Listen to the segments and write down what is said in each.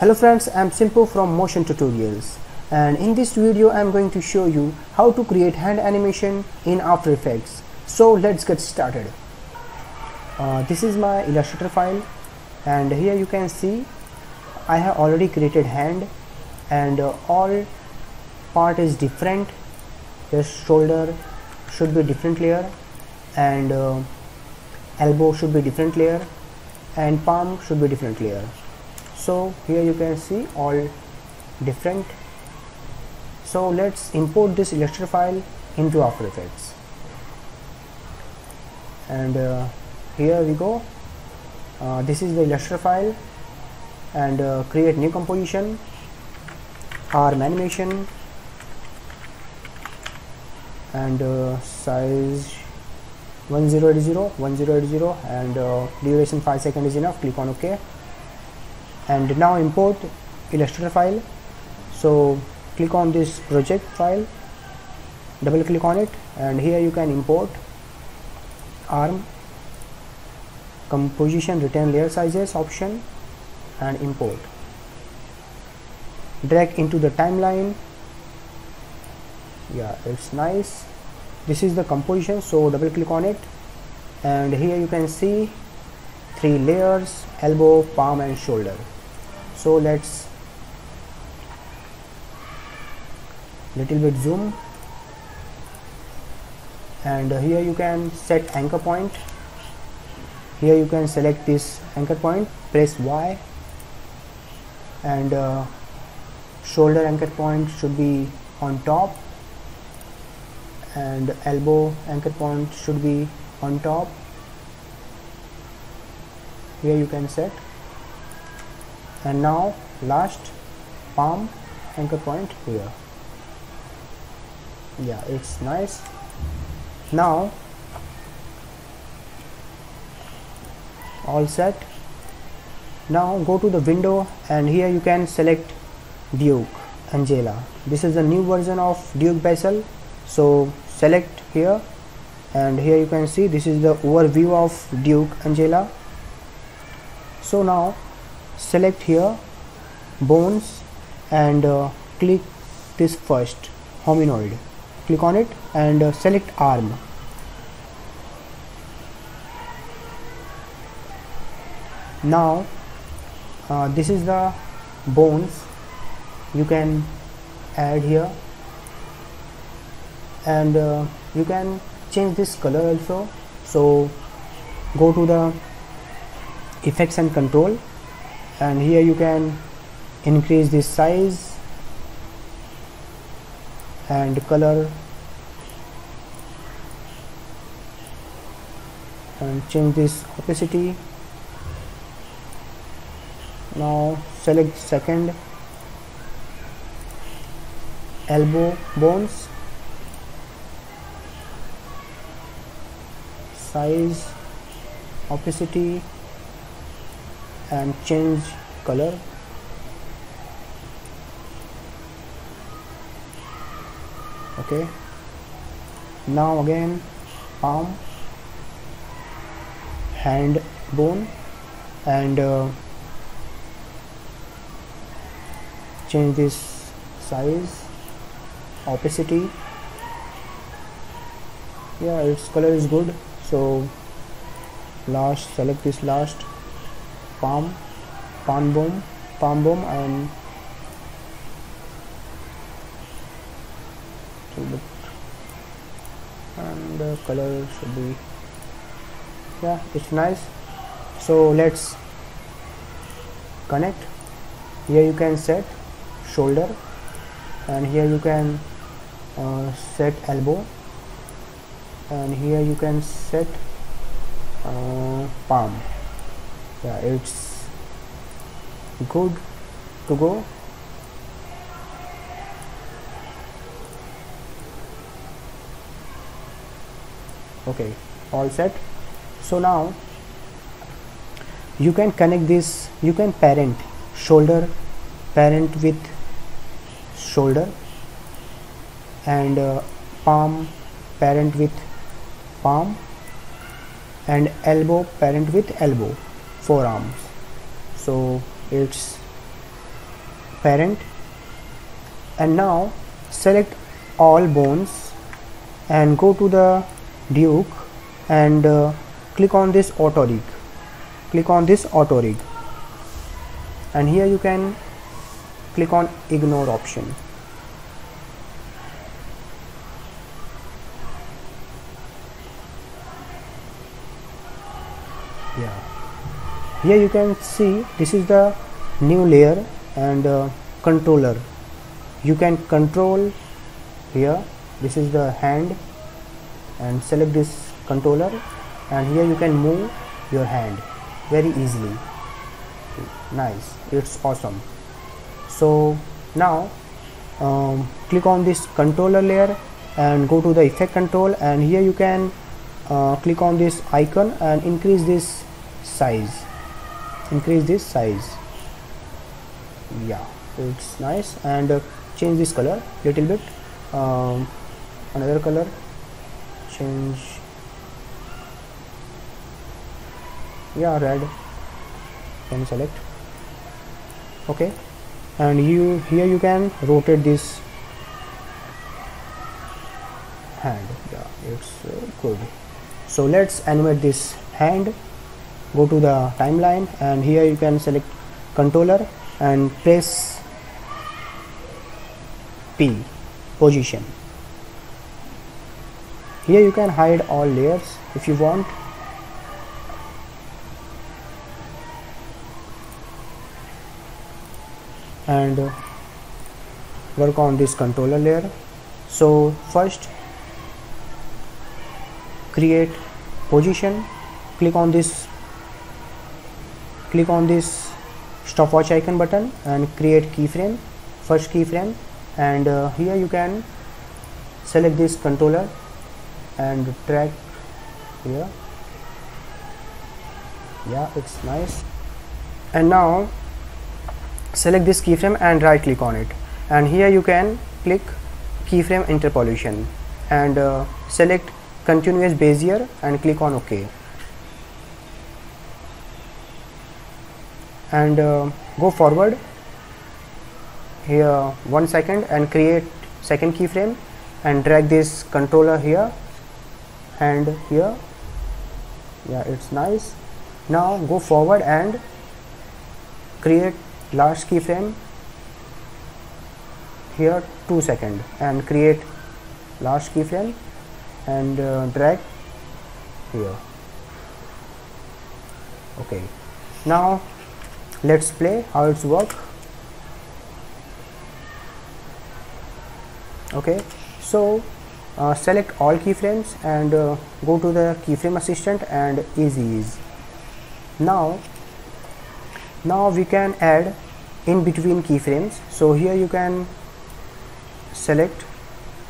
Hello friends, I'm Simpo from Motion Tutorials and in this video I'm going to show you how to create hand animation in After Effects. So let's get started. Uh, this is my Illustrator file and here you can see I have already created hand and uh, all part is different. This shoulder should be different layer and uh, elbow should be different layer and palm should be different layer so here you can see all different. So let's import this Illustrator file into After Effects. And uh, here we go. Uh, this is the Illustrator file. And uh, create new composition. Arm animation. And uh, size 1080 1080 and uh, duration 5 seconds is enough. Click on ok and now import illustrator file. So click on this project file. Double click on it. And here you can import arm composition retain layer sizes option and import. Drag into the timeline. Yeah it's nice. This is the composition so double click on it. And here you can see three layers elbow palm and shoulder so let's little bit zoom. And here you can set anchor point. Here you can select this anchor point. Press y. And uh, shoulder anchor point should be on top. And elbow anchor point should be on top. Here you can set and now last palm anchor point here. Yeah it's nice. Now all set. Now go to the window and here you can select Duik Angela. This is the new version of Duik Bassel so select here and here you can see this is the overview of Duik Angela. So now select here bones and uh, click this first humanoid. Click on it and uh, select arm. Now uh, this is the bones. You can add here. And uh, you can change this color also. So go to the effects and control and here you can increase this size and color and change this opacity. Now select second elbow bones. Size opacity and change color. Okay. Now again palm hand bone and uh, change this size opacity. Yeah its color is good. So last select this last palm palm boom palm boom and and the color should be yeah it's nice. So let's connect. Here you can set shoulder and here you can uh, set elbow and here you can set uh, palm yeah it's good to go. Okay all set. So now you can connect this you can parent shoulder parent with shoulder and uh, palm parent with palm and elbow parent with elbow forearms so it's parent. And now select all bones and go to the Duik and uh, click on this auto rig. Click on this auto rig. And here you can click on ignore option. Yeah here you can see this is the new layer and uh, controller. You can control here. This is the hand and select this controller. And here you can move your hand very easily. Nice. It's awesome. So now um, click on this controller layer and go to the effect control. And here you can uh, click on this icon and increase this size increase this size. Yeah it's nice. And uh, change this color little bit. Um, another color. Change. Yeah red. Can select? Okay. And you here you can rotate this hand. Yeah it's uh, good. So let's animate this hand go to the timeline and here you can select controller and press P position. Here you can hide all layers if you want. And uh, work on this controller layer. So first create position. Click on this click on this stopwatch icon button and create keyframe first keyframe. And uh, here you can select this controller and drag here. Yeah it's nice. And now select this keyframe and right click on it. And here you can click keyframe interpolation. And uh, select continuous bezier and click on ok and uh, go forward. Here one second and create second keyframe and drag this controller here and here. Yeah it's nice. Now go forward and create last keyframe. Here 2 second and create last keyframe and uh, drag here. Okay. Now let's play how it's work. Okay so uh, select all keyframes and uh, go to the keyframe assistant and easy ease now now we can add in between keyframes. So here you can select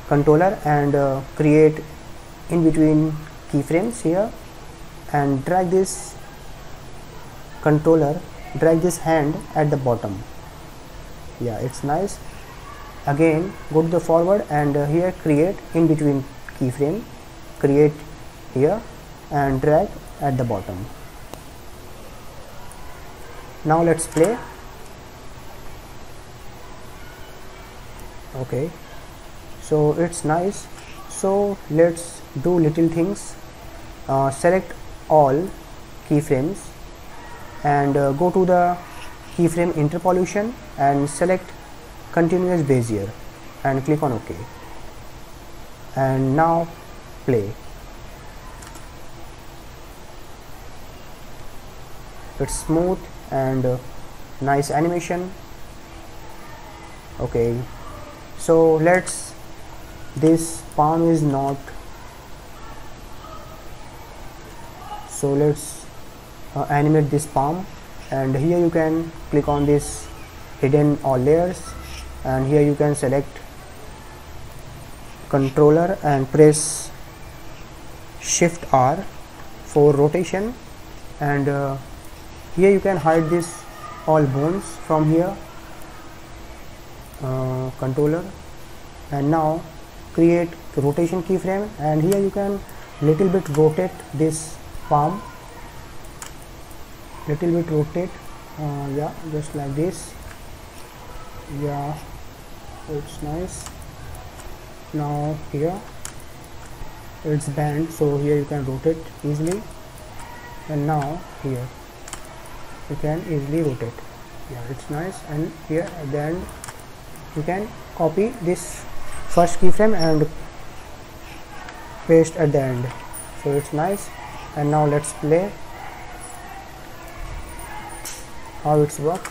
controller and uh, create in between keyframes here and drag this controller drag this hand at the bottom. Yeah it's nice. Again go to the forward and uh, here create in between keyframe. Create here and drag at the bottom. Now let's play. Okay. So it's nice. So let's do little things. Uh, select all keyframes and uh, go to the keyframe interpolation and select continuous bezier and click on ok. And now play. It's smooth and uh, nice animation. Okay so let's this palm is not. So let's uh, animate this palm. And here you can click on this hidden all layers. And here you can select controller and press shift R for rotation. And uh, here you can hide this all bones from here. Uh, controller. And now create rotation keyframe. And here you can little bit rotate this palm little bit rotate uh, yeah just like this. Yeah it's nice. Now here it's bent so here you can rotate easily. And now here you can easily rotate. Yeah it's nice. And here at the end you can copy this first keyframe and paste at the end. So it's nice. And now let's play how it's work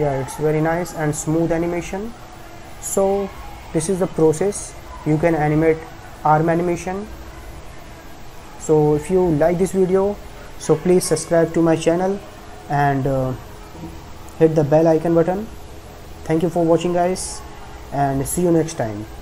yeah it's very nice and smooth animation. So this is the process. You can animate arm animation. So if you like this video so please subscribe to my channel and uh, hit the bell icon button. Thank you for watching guys and see you next time